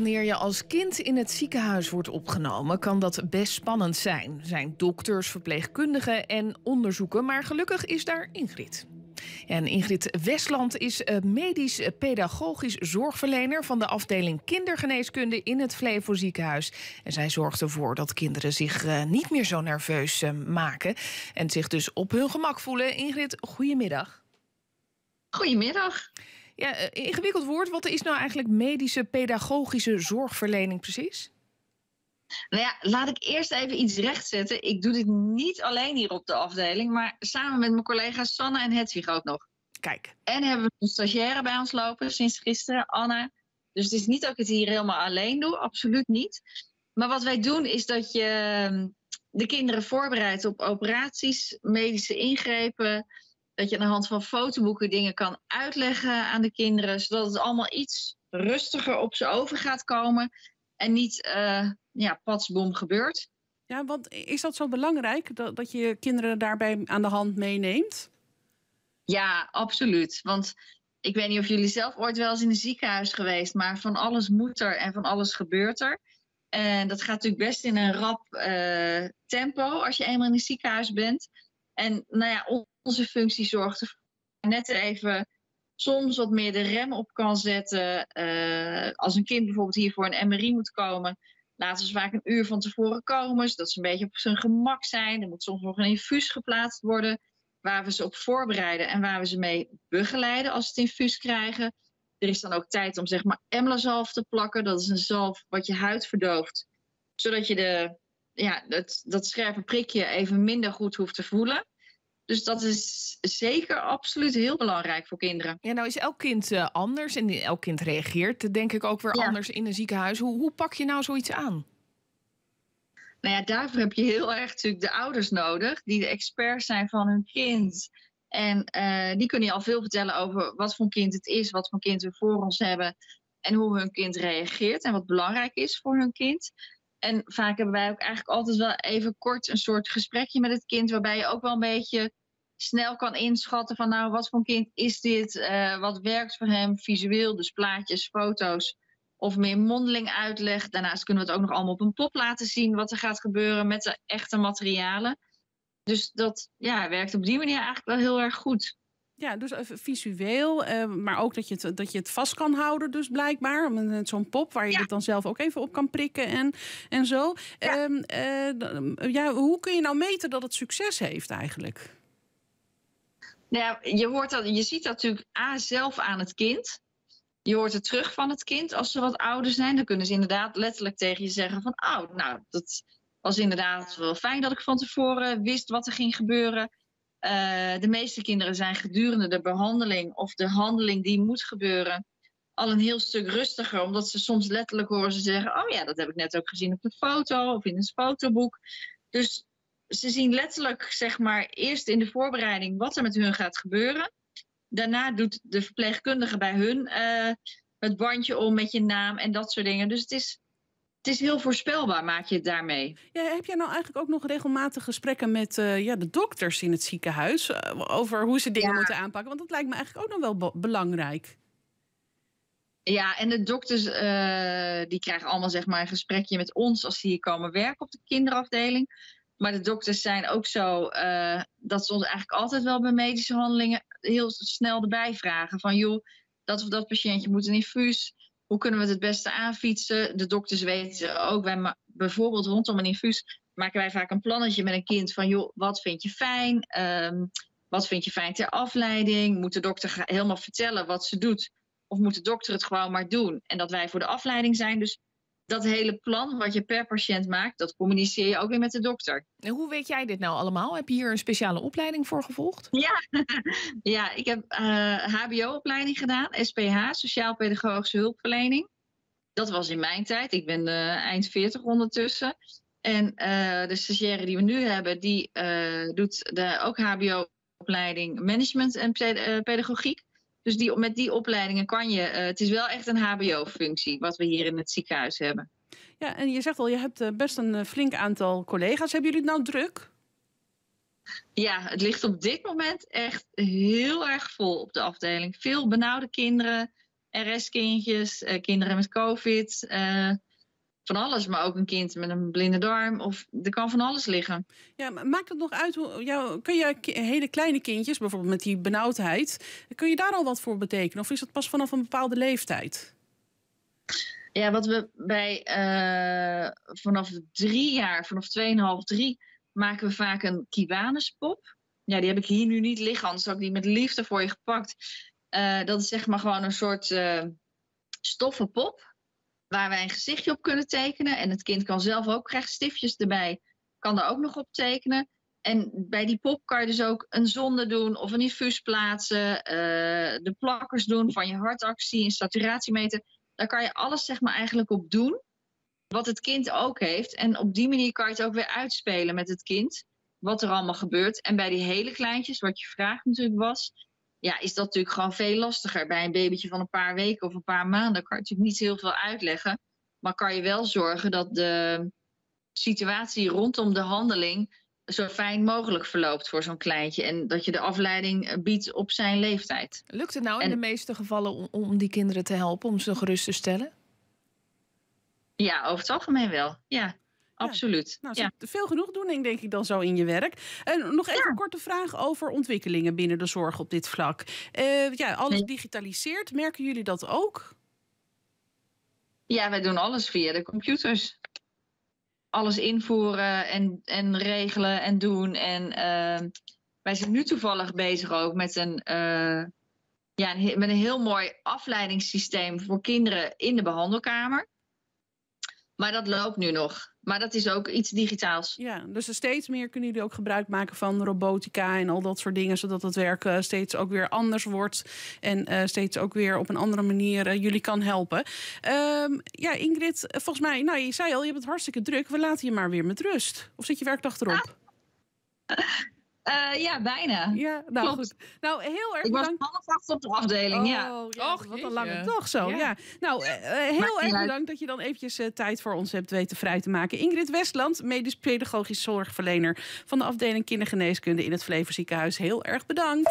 Wanneer je als kind in het ziekenhuis wordt opgenomen, kan dat best spannend zijn. Zijn dokters, verpleegkundigen en onderzoeken, maar gelukkig is daar Ingrid. En Ingrid Westland is eh, medisch-pedagogisch zorgverlener van de afdeling kindergeneeskunde in het Flevo ziekenhuis. En zij zorgt ervoor dat kinderen zich eh, niet meer zo nerveus eh, maken en zich dus op hun gemak voelen. Ingrid, goedemiddag. Goedemiddag. Ja, ingewikkeld woord. Wat is nou eigenlijk medische pedagogische zorgverlening precies? Nou ja, laat ik eerst even iets rechtzetten. Ik doe dit niet alleen hier op de afdeling, maar samen met mijn collega's Sanne en Hedwig ook nog. Kijk. En hebben we een stagiaire bij ons lopen sinds gisteren, Anna. Dus het is niet dat ik het hier helemaal alleen doe, absoluut niet. Maar wat wij doen is dat je ehm, de kinderen voorbereidt op operaties, medische ingrepen. Dat je aan de hand van fotoboeken dingen kan uitleggen aan de kinderen, zodat het allemaal iets rustiger op ze over gaat komen. En niet uh, ja, patsbom gebeurt. Ja, want is dat zo belangrijk dat, dat je kinderen daarbij aan de hand meeneemt? Ja, absoluut. Want ik weet niet of jullie zelf ooit wel eens in een ziekenhuis geweest, maar van alles moet er en van alles gebeurt er. En dat gaat natuurlijk best in een rap uh, tempo als je eenmaal in een ziekenhuis bent. En nou ja, onze functie zorgt ervoor net even soms wat meer de rem op kan zetten. Uh, als een kind bijvoorbeeld hier voor een MRI moet komen, laten ze vaak een uur van tevoren komen, zodat ze een beetje op zijn gemak zijn. Er moet soms nog een infuus geplaatst worden, waar we ze op voorbereiden en waar we ze mee begeleiden als ze het infuus krijgen. Er is dan ook tijd om zeg maar emlazalf te plakken. Dat is een zalf wat je huid verdooft, zodat je de, ja, dat, dat scherpe prikje even minder goed hoeft te voelen. Dus dat is zeker absoluut heel belangrijk voor kinderen. Ja, nou is elk kind uh, anders en elk kind reageert denk ik ook weer anders in een ziekenhuis. Hoe, hoe pak je nou zoiets aan? Nou ja, daarvoor heb je heel erg natuurlijk de ouders nodig, die de experts zijn van hun kind. En uh, die kunnen je al veel vertellen over wat voor kind het is, wat voor kind we voor ons hebben en hoe hun kind reageert en wat belangrijk is voor hun kind. En vaak hebben wij ook eigenlijk altijd wel even kort een soort gesprekje met het kind, waarbij je ook wel een beetje snel kan inschatten van nou, wat voor een kind is dit? Uh, wat werkt voor hem visueel? Dus plaatjes, foto's of meer mondeling uitleg. Daarnaast kunnen we het ook nog allemaal op een pop laten zien wat er gaat gebeuren met de echte materialen. Dus dat ja, werkt op die manier eigenlijk wel heel erg goed. Ja, dus visueel, uh, maar ook dat je, het, dat je het vast kan houden, dus blijkbaar. Met zo'n pop waar je het dan zelf ook even op kan prikken en, en zo. Ja. Uh, uh, ja, hoe kun je nou meten dat het succes heeft eigenlijk? Nou ja, je, hoort dat, je ziet dat natuurlijk A zelf aan het kind. Je hoort het terug van het kind als ze wat ouder zijn. Dan kunnen ze inderdaad letterlijk tegen je zeggen van... oh, nou, dat was inderdaad wel fijn dat ik van tevoren wist wat er ging gebeuren. Uh, de meeste kinderen zijn gedurende de behandeling of de handeling die moet gebeuren... al een heel stuk rustiger, omdat ze soms letterlijk horen ze zeggen... oh ja, dat heb ik net ook gezien op de foto of in een fotoboek. Dus ze zien letterlijk, zeg maar, eerst in de voorbereiding wat er met hun gaat gebeuren. Daarna doet de verpleegkundige bij hun uh, het bandje om met je naam en dat soort dingen. Dus het is, het is heel voorspelbaar, maak je het daarmee. Ja, heb jij nou eigenlijk ook nog regelmatig gesprekken met uh, ja, de dokters in het ziekenhuis uh, over hoe ze dingen ja. moeten aanpakken? Want dat lijkt me eigenlijk ook nog wel belangrijk. Ja, en de dokters uh, die krijgen allemaal zeg maar, een gesprekje met ons als ze hier komen werken op de kinderafdeling. Maar de dokters zijn ook zo dat ze ons eigenlijk altijd wel bij medische handelingen heel snel erbij vragen. Van joh, dat of dat patiëntje moet een infuus. Hoe kunnen we het het beste aanfietsen? De dokters weten ook, wij bijvoorbeeld rondom een infuus maken wij vaak een plannetje met een kind van joh, wat vind je fijn? Um, wat vind je fijn ter afleiding? Moet de dokter helemaal vertellen wat ze doet? Of moet de dokter het gewoon maar doen? En dat wij voor de afleiding zijn. Dus dat hele plan wat je per patiënt maakt, dat communiceer je ook weer met de dokter. En hoe weet jij dit nou allemaal? Heb je hier een speciale opleiding voor gevolgd? Ja, ja ik heb uh, HBO-opleiding gedaan, SPH, Sociaal-Pedagogische Hulpverlening. Dat was in mijn tijd. Ik ben uh, eind 40 ondertussen. En uh, de stagiaire die we nu hebben, die doet de, ook HBO-opleiding Management en Pedagogiek. Dus die, met die opleidingen kan je. Uh, het is wel echt een HBO-functie, wat we hier in het ziekenhuis hebben. Ja, en je zegt al, je hebt uh, best een uh, flink aantal collega's. Hebben jullie het nou druk? Ja, het ligt op dit moment echt heel erg vol op de afdeling. Veel benauwde kinderen, RS-kindjes, kinderen met COVID van alles, maar ook een kind met een blinde darm. Of er kan van alles liggen. Ja, maakt het nog uit? Hoe, kun je hele kleine kindjes, bijvoorbeeld met die benauwdheid, kun je daar al wat voor betekenen? Of is het pas vanaf een bepaalde leeftijd? Ja, wat we bij uh, vanaf drie jaar, vanaf 2,5, 3, maken we vaak een kiwanuspop. Ja, die heb ik hier nu niet liggen, anders had ik die met liefde voor je gepakt. Uh, dat is zeg maar gewoon een soort uh, stoffen pop waar wij een gezichtje op kunnen tekenen. En het kind kan zelf ook, krijgt stiftjes erbij, kan er ook nog op tekenen. En bij die pop kan je dus ook een zonde doen of een infuus plaatsen, uh, de plakkers doen van je hartactie, een saturatiemeter. Daar kan je alles zeg maar eigenlijk op doen, wat het kind ook heeft. En op die manier kan je het ook weer uitspelen met het kind, wat er allemaal gebeurt. En bij die hele kleintjes, wat je vraag natuurlijk was, ja, is dat natuurlijk gewoon veel lastiger. Bij een babytje van een paar weken of een paar maanden kan je natuurlijk niet heel veel uitleggen. Maar kan je wel zorgen dat de situatie rondom de handeling zo fijn mogelijk verloopt voor zo'n kleintje. En dat je de afleiding eh, biedt op zijn leeftijd. Lukt het nou in de meeste gevallen om, om die kinderen te helpen, om ze gerust te stellen? Ja, over het algemeen wel. Ja. Absoluut. Nou, ja. Veel genoegdoening, denk ik dan zo in je werk. En nog even een korte vraag over ontwikkelingen binnen de zorg op dit vlak. Uh, ja, alles digitaliseert. Merken jullie dat ook? Ja, wij doen alles via de computers. Alles invoeren en, en regelen en doen. En uh, wij zijn nu toevallig bezig ook met een, uh, ja, met een heel mooi afleidingssysteem voor kinderen in de behandelkamer. Maar dat loopt nu nog. Maar dat is ook iets digitaals. Ja, dus steeds meer kunnen jullie ook gebruik maken van robotica en al dat soort dingen, zodat het werk uh, steeds ook weer anders wordt en uh, steeds ook weer op een andere manier uh, jullie kan helpen. Um, ja, Ingrid, volgens mij, nou je zei al, je hebt het hartstikke druk. We laten je maar weer met rust. Of zit je werkdag erop? Ah. Uh, ja, bijna. Ja, nou goed. Nou, heel erg Ik was half acht op de afdeling, ja. Oh, ja Och, wat een lange toch zo. Ja. ja. Nou, uh, heel erg bedankt dat je dan eventjes uh, tijd voor ons hebt weten vrij te maken. Ingrid Westland, medisch pedagogisch zorgverlener van de afdeling kindergeneeskunde in het Flevo Ziekenhuis. Heel erg bedankt.